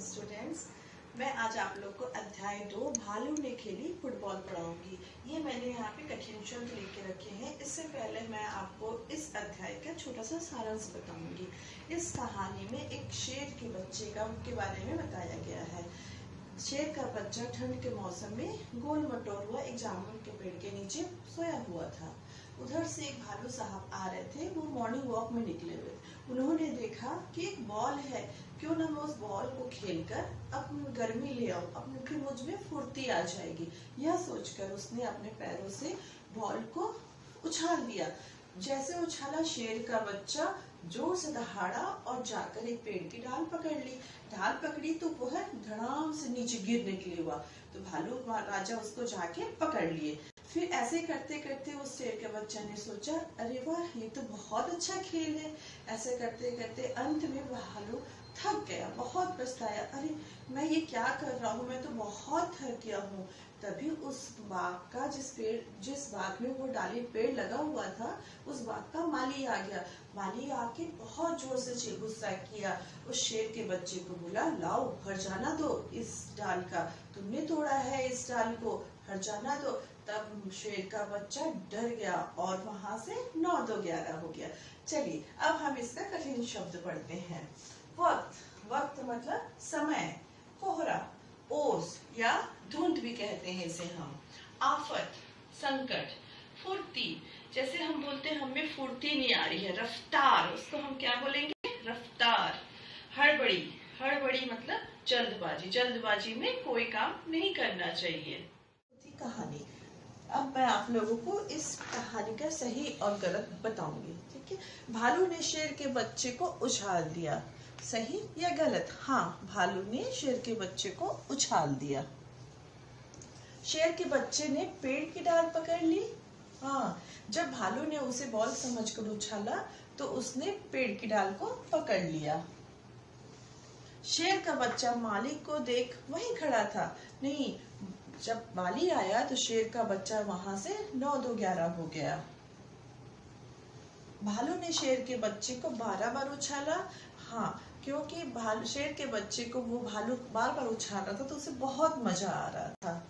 Students मैं आज आप लोग को अध्याय दो भालू ने खेली फुटबॉल पढ़ाऊँगी। ये मैंने यहाँ पे कठिन शब्द लेके रखे हैं। इससे पहले मैं आपको इस अध्याय का छोटा सा सारांश बताऊँगी। इस कहानी में एक शेर के बच्चे का, के बारे में बताया गया है। शेर का बच्चा ठंड के मौसम में गोल मटोर हुआ, एक जामुन के पेड़ के नीचे सोया हुआ था। उधर से एक भालू साहब आ रहे थे, वो मॉर्निंग वॉक में निकले हुए। उन्होंने देखा कि एक बॉल है, क्यों ना मैं उस बॉल को खेलकर अपनी गर्मी ले आऊँ, अपने फिर मुझमें फुर्ती आ जाएगी। यह सोचकर उसने अपने पैरों से बॉल को उछाल दिया। जैसे उछाला शेर का बच्चा ज़ोर से दहाड़ा और जाकर एक पेड़ की डाल पकड़ ली। डाल पकड़ी तो वह धड़ाम से नीचे गिरने के लिए हुआ। तो भालू राजा उसको जाके पकड़ लिए। फिर ऐसे करते करते उस शेर के बच्चा ने सोचा, अरे वाह, ये तो बहुत अच्छा खेल है। ऐसे करते करते अंत में भालू थक गया, बहुत पछताया। अरे, मैं ये क्या कर रहा हूँ? मैं तो बहुत थक गया हूँ। तभी उस बाग का जिस पेड़, जिस बाग में वो डाली पेड़ लगा हुआ था, उस बाग का माली आ गया। माली आके बहुत ज़ोर से गुस्सा किया। उस शेर के बच्चे को बोला, लाओ हर जाना दो इस डाल का। तुमने तोड़ा है इस डाल को हर जाना दो। तब शेर का बच्चा डर गया और वहाँ से नौ दो ग्यारह हो गया। चलिए, अब हम इसका कठिन शब्द पढ़ते हैं। मतलब समय, कोहरा, ओस या धुंध भी कहते हैं इसे हम। आफत, संकट, फुर्ती, जैसे हम बोलते हैं, हमें फुर्ती नहीं आ रही है, रफ्तार, उसको हम क्या बोलेंगे? रफ्तार। हड़बड़ी हड़बड़ी मतलब जल्दबाजी जल्दबाजी में कोई काम नहीं करना चाहिए। कहानी। अब मैं आप लोगों को इस कहानी का सही और गलत बताऊँगी, ठीक है? भालू ने शेर के बच्चे को उछाल दिया। सही या गलत? हाँ भालू ने शेर के बच्चे को उछाल दिया। शेर के बच्चे ने पेड़ की डाल पकड़ ली। हाँ जब भालू ने उसे बॉल समझकर उछाला तो उसने पेड़ की डाल को पकड़ लिया। शेर का बच्चा मालिक को देख वहीं खड़ा था। नहीं, जब माली आया तो शेर का बच्चा वहाँ से नौ दो ग्यारह हो गया। भालू ने शेर के बच्चे को बारह बार उछाला। हाँ क्योंकि भालू, शेर के बच्चे को वो भालू बार बार उछाल रहा था तो उसे बहुत मज़ा आ रहा था।